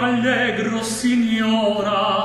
allegro signora